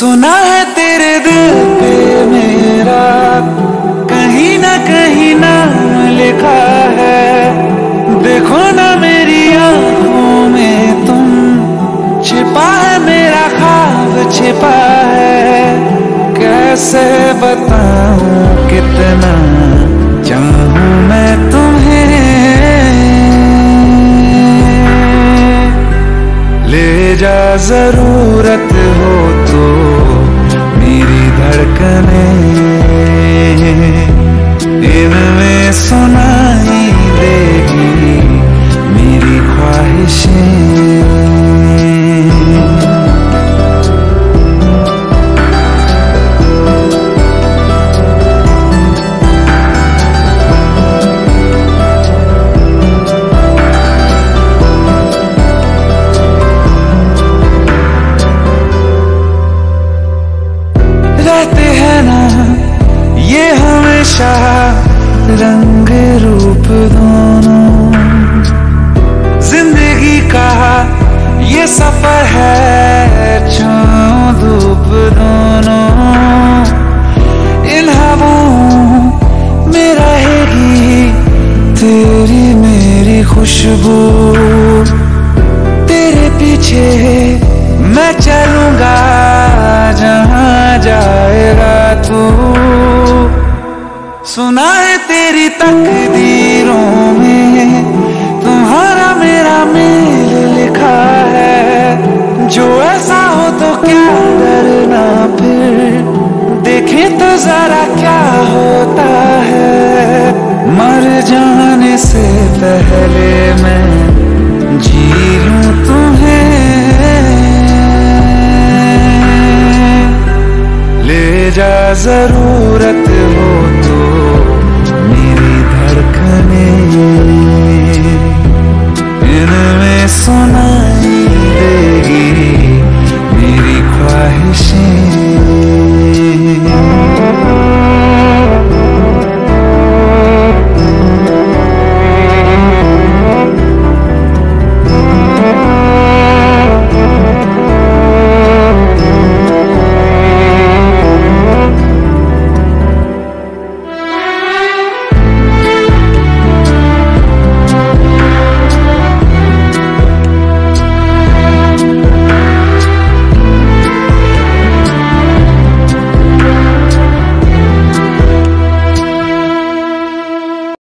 सुना है तेरे दिल पे मेरा। कहीं ना कहीं नाम लिखा है। देखो ना मेरी आँखों में तुम। छिपा है मेरा ख्वाब, छिपा है। कैसे बताऊँ कितना चाहूँ मैं तुम्हें? ले जा ज़रूरत सफ़र है छाँव धूप दोनों। इन हवाओं में रहेगी तेरी मेरी खुशबू। तेरे पीछे मैं चलूँगा, जहाँ जाएगा तू। सुना है तेरी तकदीरों में, तुम्हारा मेरा मेल जरा क्या होता है? मर जाने से पहले मैं जी लूँ तुम्हें। ले जा ज़रूरत हो